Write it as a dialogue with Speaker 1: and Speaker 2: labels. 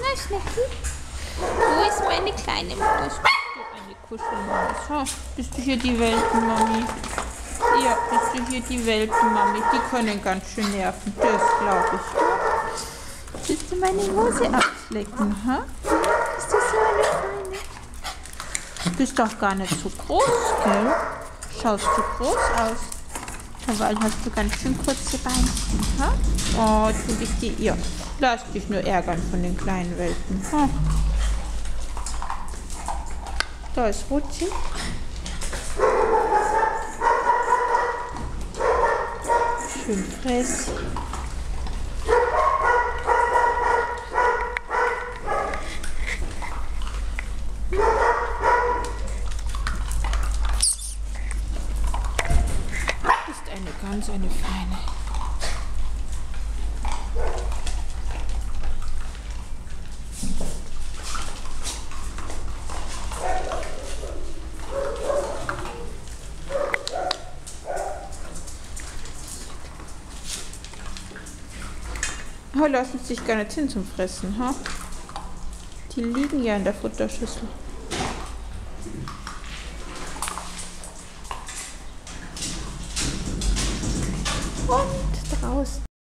Speaker 1: Na, Schnecki. Wo ist meine kleine Mutter? So eine Kuschelmaus. Bist du hier die Welpenmami? Ja, bist du hier die Welpenmami? Die können ganz schön nerven. Das glaube ich. Willst du meine Hose abschlecken, ha? Ist das so eine feine? Du bist doch gar nicht so groß, gell? Schaust du groß aus? Derweil hast du ganz schön kurze Beinchen, ha? Oh, tu dich die, ja. Lass dich nur ärgern von den kleinen Welpen. Ha? Da ist Rutschi. Schön fress. Ist eine ganz eine feine. Oh, lassen sich gar nicht hin zum Fressen, ha? Die liegen ja in der Futterschüssel. Und draußen.